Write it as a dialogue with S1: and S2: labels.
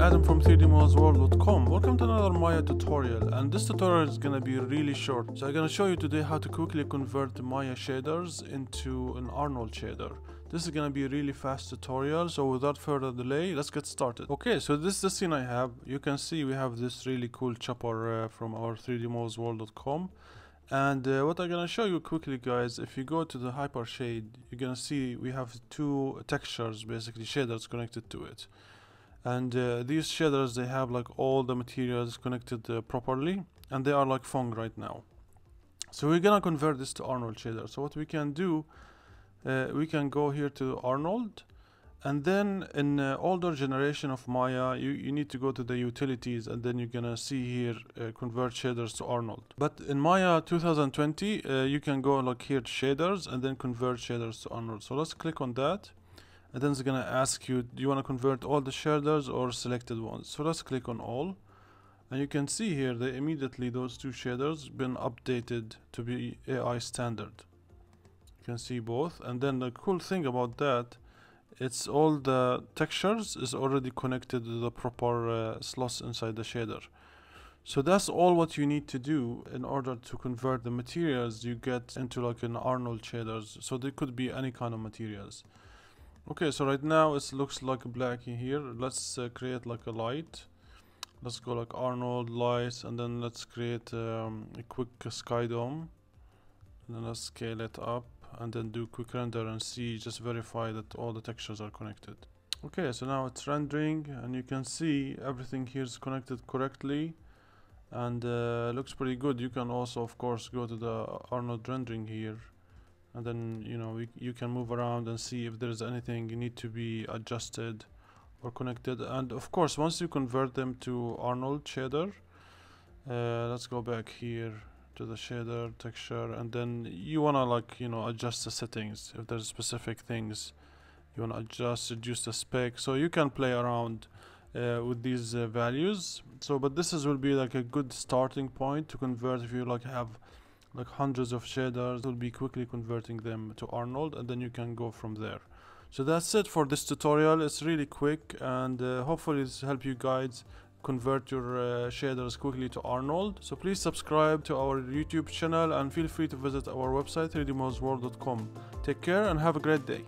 S1: Adam from 3dmodelsworld.com. Welcome to another Maya tutorial and this tutorial is gonna be really short. So I'm gonna show you today how to quickly convert Maya shaders into an Arnold shader. This is gonna be a really fast tutorial so without further delay let's get started. Okay so this is the scene I have. You can see we have this really cool chopper uh, from our 3dmodelsworld.com and uh, what I'm gonna show you quickly guys if you go to the Hypershade you're gonna see we have two textures basically shaders connected to it and uh, these shaders they have like all the materials connected uh, properly and they are like Phong right now. So we're gonna convert this to Arnold shader. So what we can do uh, we can go here to Arnold and then in uh, older generation of Maya you, you need to go to the utilities and then you're gonna see here uh, convert shaders to Arnold. But in Maya 2020 uh, you can go like here to shaders and then convert shaders to Arnold. So let's click on that and then it's gonna ask you do you want to convert all the shaders or selected ones? So let's click on all. And you can see here that immediately those two shaders been updated to be AI standard. You can see both. And then the cool thing about that it's all the textures is already connected to the proper uh, slots inside the shader. So that's all what you need to do in order to convert the materials you get into like an Arnold shaders. So they could be any kind of materials okay so right now it looks like black in here. Let's uh, create like a light. Let's go like Arnold lights and then let's create um, a quick sky dome. And then let's scale it up and then do quick render and see just verify that all the textures are connected. Okay so now it's rendering and you can see everything here is connected correctly. And uh, looks pretty good. You can also of course go to the Arnold rendering here and then you know you can move around and see if there's anything you need to be adjusted or connected. And of course once you convert them to Arnold shader uh, let's go back here to the shader texture. And then you want to like you know adjust the settings. If there's specific things you want to adjust reduce the spec. So you can play around uh, with these uh, values. So but this is will be like a good starting point to convert if you like have like hundreds of shaders will be quickly converting them to Arnold and then you can go from there. So that's it for this tutorial. It's really quick and uh, hopefully this help you guys convert your uh, shaders quickly to Arnold. So please subscribe to our YouTube channel and feel free to visit our website 3dmodelsworld.com take care and have a great day